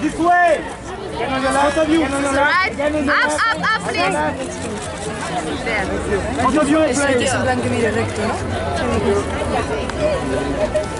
This way. Get on the left of you. Right. Up, up, up, please. There. Both of you, please.